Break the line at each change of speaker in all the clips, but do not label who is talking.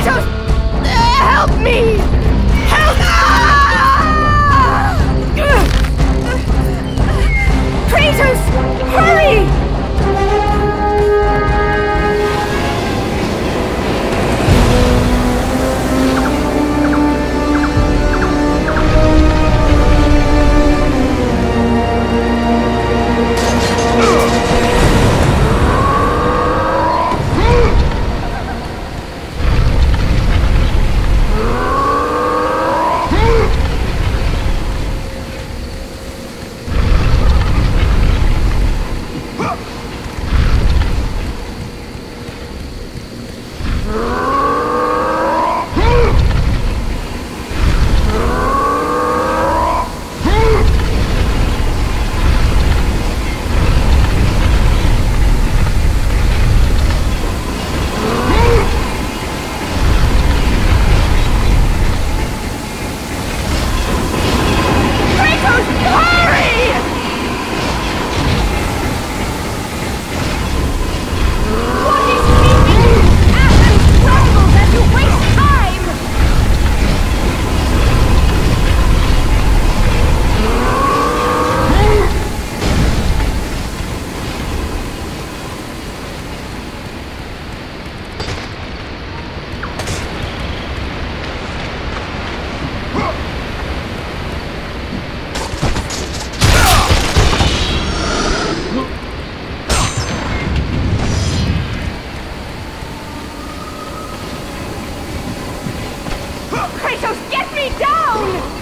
Jesus! Uh, help me! Help! me! Kratos! Hurry! down!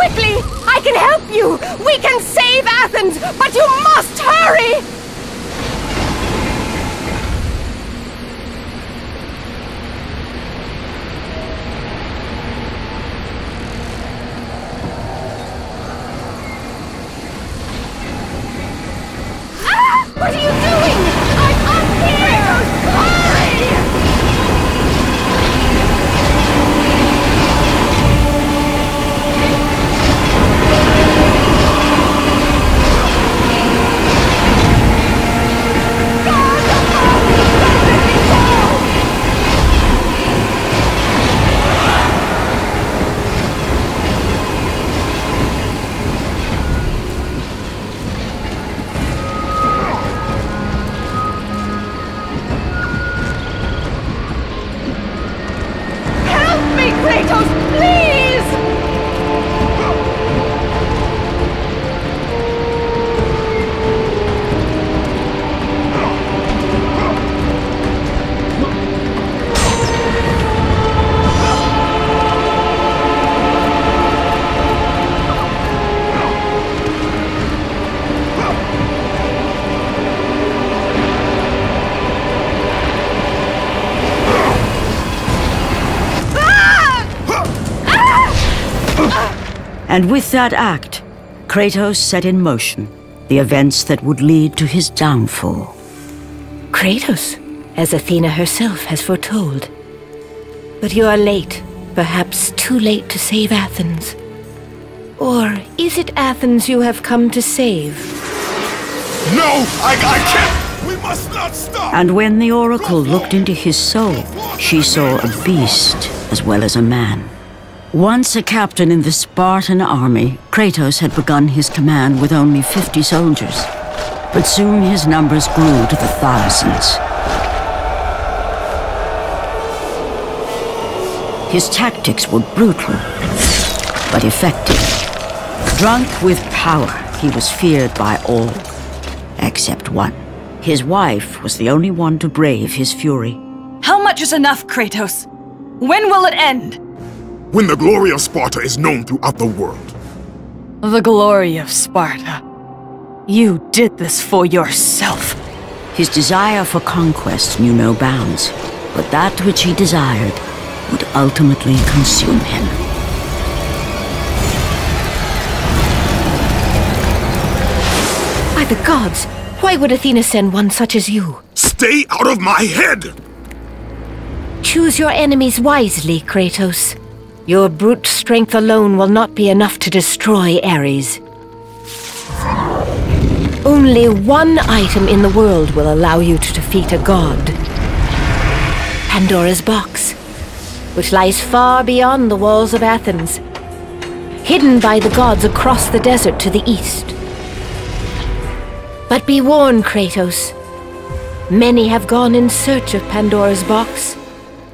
Quickly! I can help you! We can save Athens, but you must hurry!
And with that act, Kratos set in motion the events that would lead to his downfall.
Kratos, as Athena herself has foretold. But you are late, perhaps too late to save Athens. Or is it Athens you have come to save?
No! I, I can't! We must not stop!
And when the Oracle looked into his soul, she saw a beast as well as a man. Once a captain in the Spartan army, Kratos had begun his command with only 50 soldiers. But soon his numbers grew to the thousands. His tactics were brutal, but effective. Drunk with power, he was feared by all, except one. His wife was the only one to brave his fury.
How much is enough, Kratos? When will it end?
When the glory of Sparta is known throughout the world.
The glory of Sparta. You did this for yourself.
His desire for conquest knew no bounds, but that which he desired would ultimately consume him.
By the gods, why would Athena send one such as you?
Stay out of my head!
Choose your enemies wisely, Kratos. Your brute strength alone will not be enough to destroy Ares. Only one item in the world will allow you to defeat a god. Pandora's box, which lies far beyond the walls of Athens, hidden by the gods across the desert to the east. But be warned, Kratos. Many have gone in search of Pandora's box.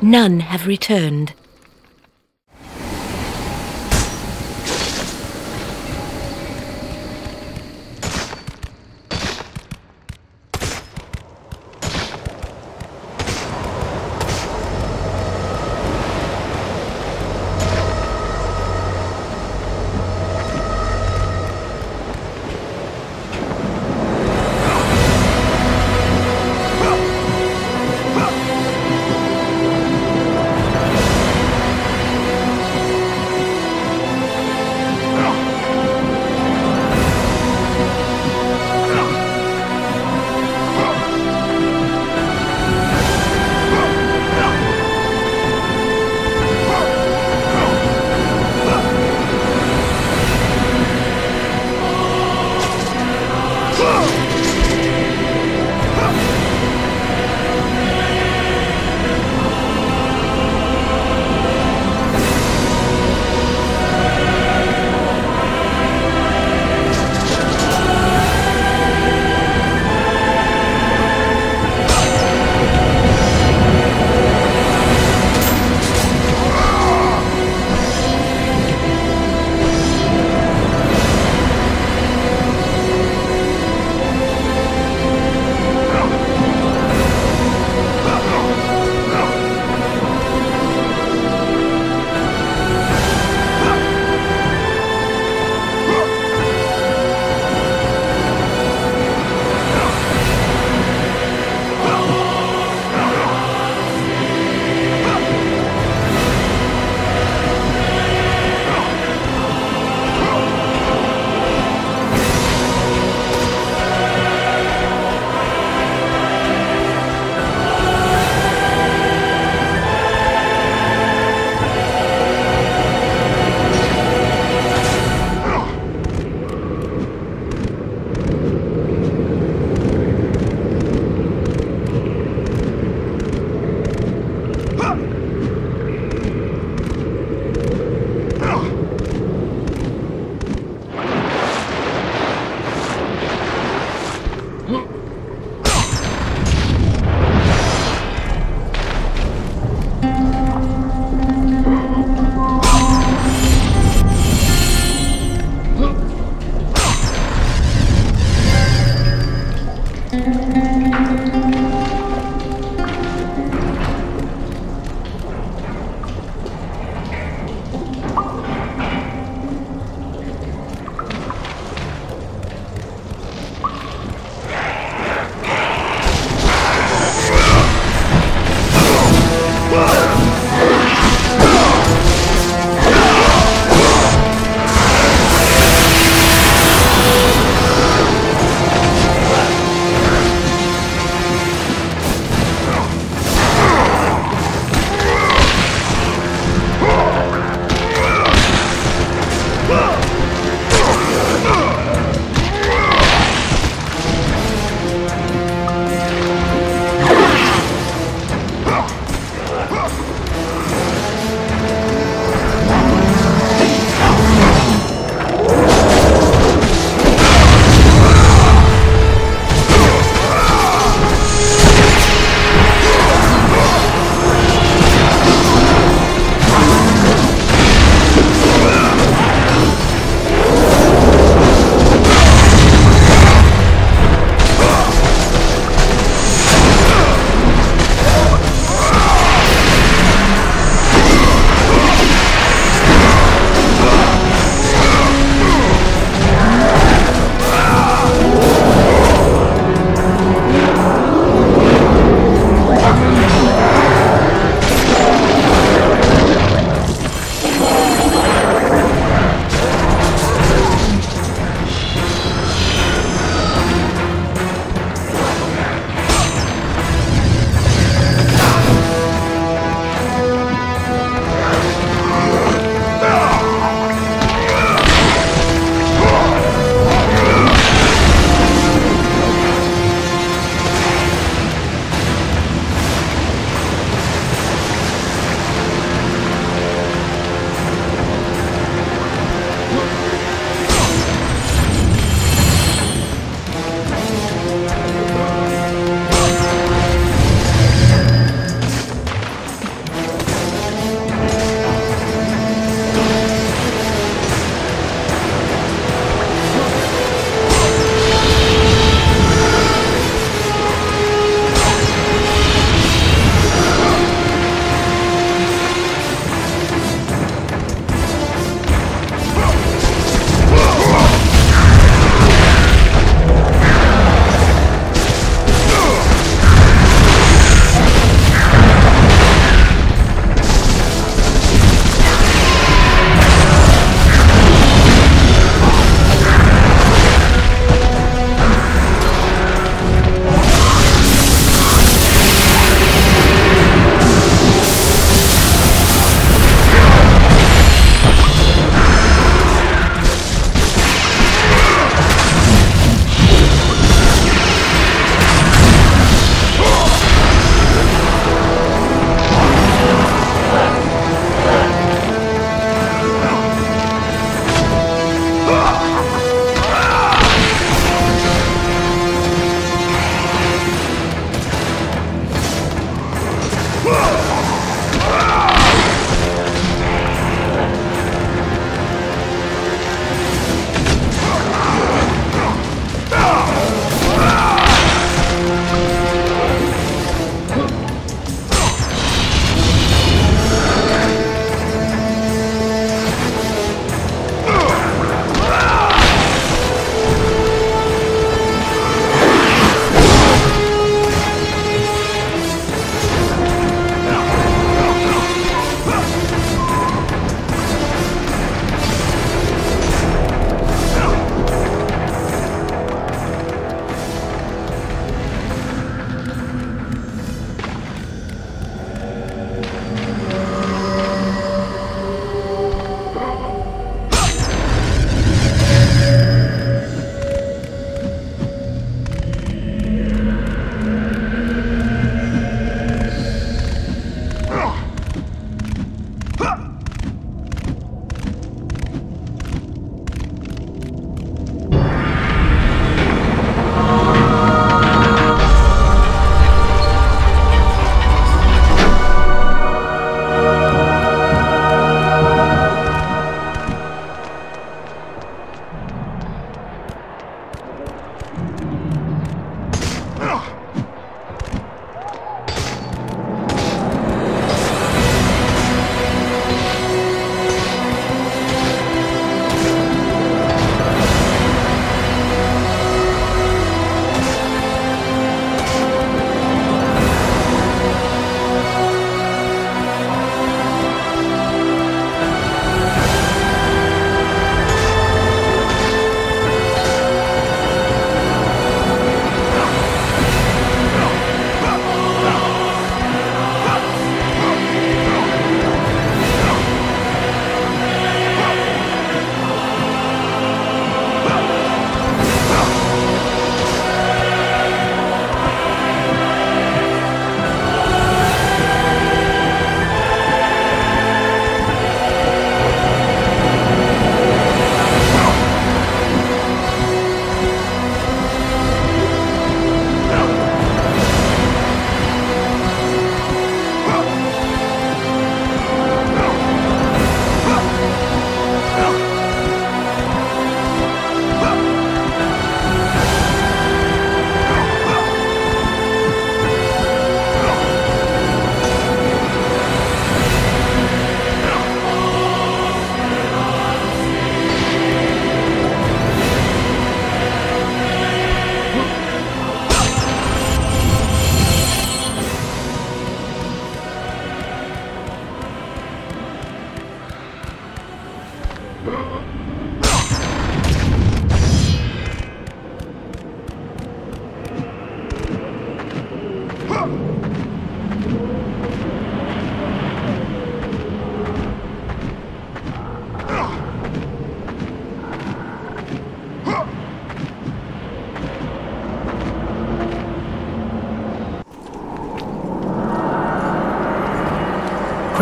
None have returned.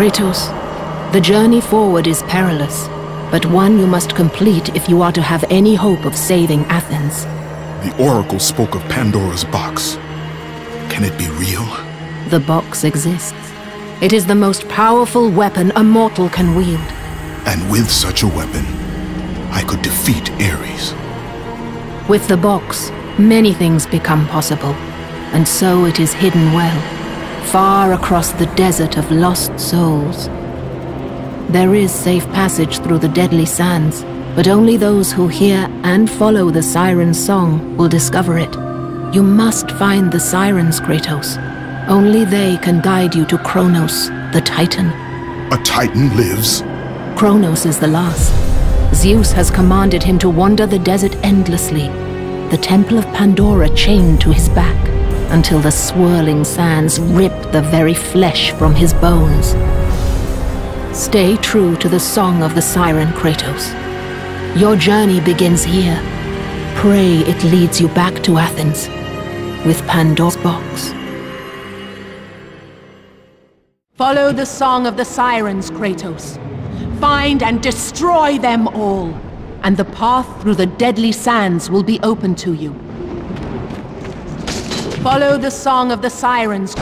Kratos, the journey forward is perilous, but one you must complete if you are to have any hope of saving Athens.
The Oracle spoke of Pandora's box. Can it be real?
The box exists. It is the most powerful weapon a mortal can wield.
And with such a weapon, I could defeat Ares.
With the box, many things become possible, and so it is hidden well, far across the desert of lost souls. There is safe passage through the deadly sands, but only those who hear and follow the siren's song will discover it. You must find the sirens, Kratos. Only they can guide you to Kronos, the Titan.
A Titan lives?
Kronos is the last. Zeus has commanded him to wander the desert endlessly, the Temple of Pandora chained to his back, until the swirling sands rip the very flesh from his bones. Stay true to the song of the siren, Kratos. Your journey begins here. Pray it leads you back to Athens, with Pandora's box. Follow the song of the sirens, Kratos. Find and destroy them all, and the path through the deadly sands will be open to you. Follow the song of the sirens.